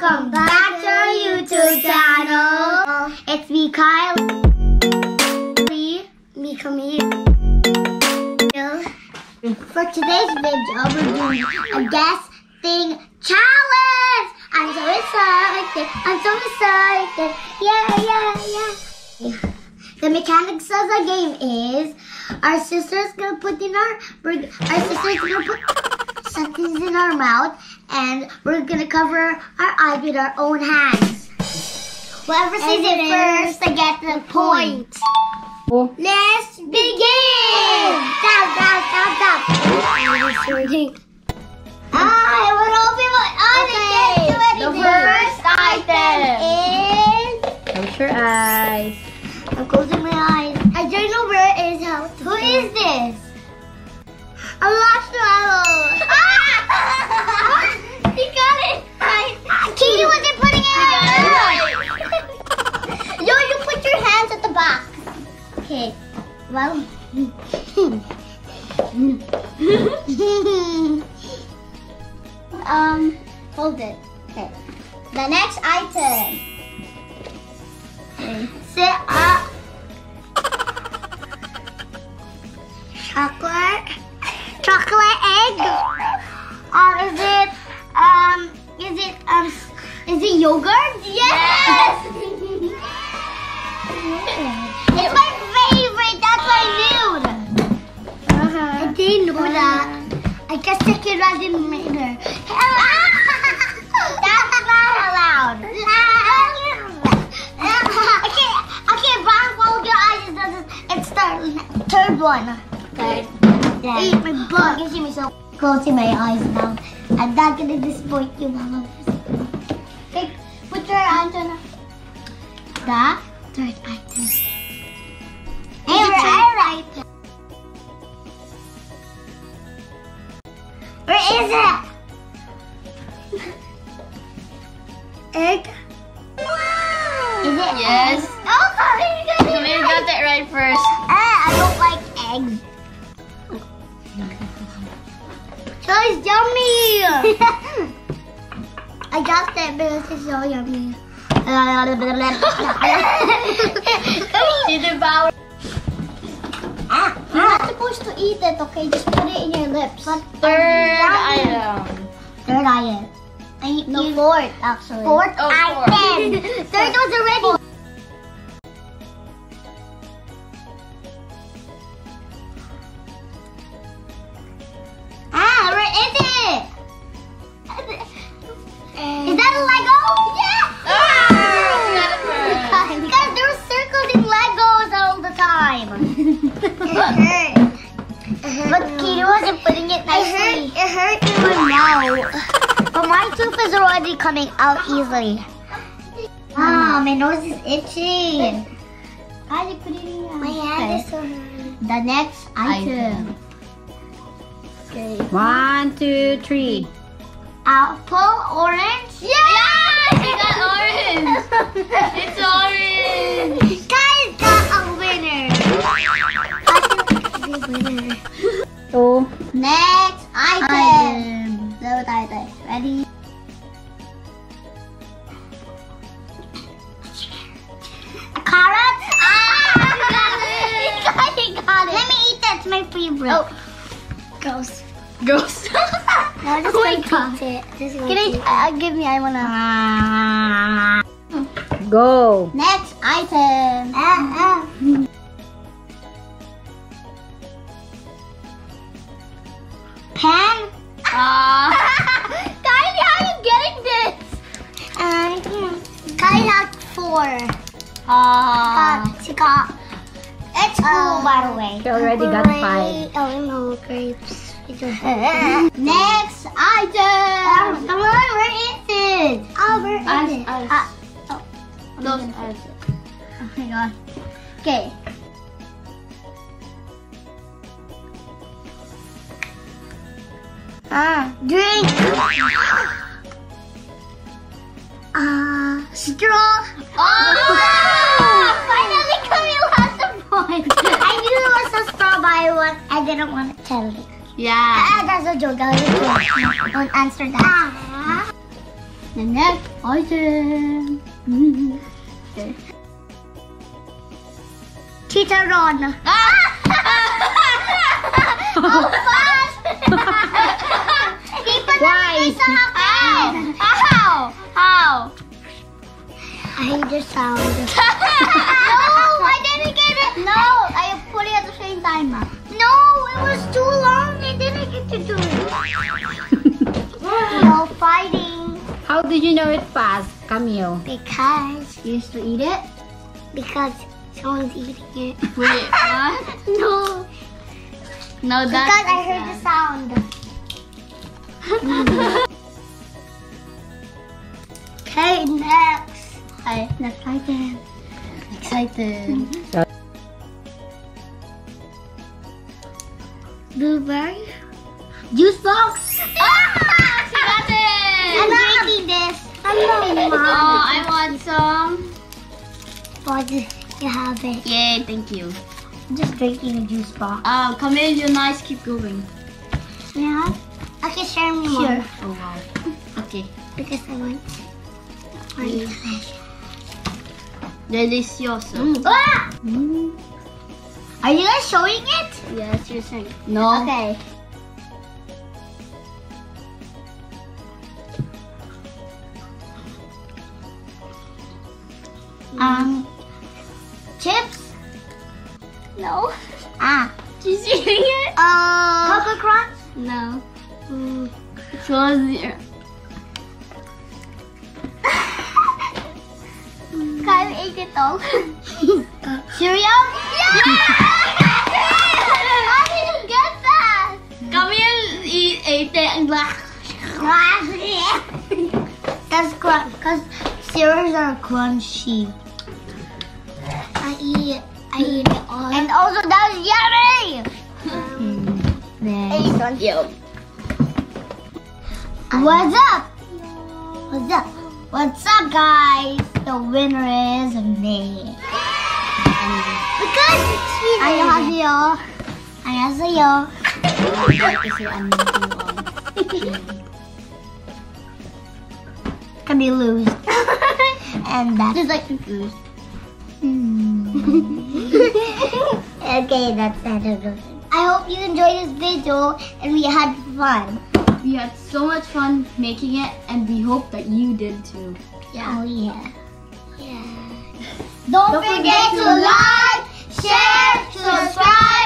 Welcome back to our YouTube channel. It's me, Kyle. For today's video, we're doing a guess thing challenge. I'm so excited. I'm so excited. Yeah, yeah, yeah. The mechanics of the game is our sister's gonna put in our our sister's gonna put something in our mouth, and we're gonna cover our eyes with our own hands. Whoever says it first, they get the point. Oh. Let's begin! Down, down, down. Ah, I will open my eyes the first anything. Is Close your eyes. I'm closing my eyes. I don't know where it is. How Who is this? A marshmallow. Ah! he got it. Katie wasn't putting it in. Yo, you put your hands at the back. Okay. Well. um, hold it. Okay. The next item. Okay. Sit up. Chocolate. Chocolate egg. Or is it um is it um is it yogurt? I didn't know that. I guess I can run in later. That's not allowed. okay, okay, blindfold your eyes. It's the third one. Okay. Eat my butt. You see me so closing my eyes now. I'm not gonna disappoint you, Mama. Okay, put your hands on the third item. Favorite Where is it? Egg? Is it Yes. egg? Oh, sorry, you got it Camille right. got it right first. Ah, I don't like eggs. So it's yummy. I got that because it's so yummy. She devoured. Ah, you're not supposed to eat it, okay? Just put it in your lips. But Third item. Third item. I, No, fourth actually. Fourth Oh, fourth. item. It hurt, it hurt in my mouth. but my tooth is already coming out easily. Ah, my nose is itchy. How put it in My hand is so The next item. Okay. One, two, three. Apple, orange. Yeah, she got orange. It's orange. Guys got a winner. I think the winner. Two. Next item. Third item. Ready? A carrot? Ah! You got it. You got it. Let me eat that. It's my favorite. Oh. Gross. Ghost. No, just Oh my like God. it. Can I, uh, give me, I wanna. Go. Next item. Ah, ah. Four. Ah. Uh, she got. It's cool, by the way. She already got five. Oh, no, grapes. Next item. Come on, where is it? Oh, Us, it? us. Ah, oh. Those are Oh my god. Okay. Ah, drink. Ah, Straw. Oh! Finally, Camille has the point. I knew it was a straw, but I, want, I didn't want to tell you. Yeah. Ah, that's a joke. I was Don't answer that. Ah. Oh, the next item. okay. Chicharron. Ah! oh, fast! Why? How? How? Sound. no, I didn't get it. No, I put it at the same time. No, it was too long. I didn't get to do it. no fighting. How did you know it fast, Camille? Because, You used to eat it? because someone's eating it. Wait, what? no, No, that's. because I heard the sound. Mm. Next. I excited. Excited. Blueberry. Juice box. Ah! She got it. I'm drinking this. Hello, Oh, Mom. I want some. What you have it? Yay, thank you. I'm just drinking a juice box. Oh, Camille, you're nice. Keep going. Yeah. Okay, share me more. Sure. Oh wow. Okay. Because I want. want Delicioso. Ah! Are you guys showing it? Yes, you're saying. No. Okay. Um, chips? No. Ah. She's eating it. Uh, Koko Krunch? No. Mm. It was zero. Kyle it all. Cereal? Yeah! How did you get that? Camille eat, ate it and blah. That's crunch, because cereals are crunchy. I eat it. I eat it all. And also that's yummy! Mm-hmm. Nice. Yum. What's up? What's up? What's up, guys? The winner is me. Because it's 안녕하세요. 안녕하세요. Kasi ano yung Can you lose? and that's Just like confused. okay, that's that. I hope you enjoyed this video and we had fun. We had so much fun making it, and we hope that you did too. Oh yeah. Yeah. Don't, forget, to like, share, subscribe,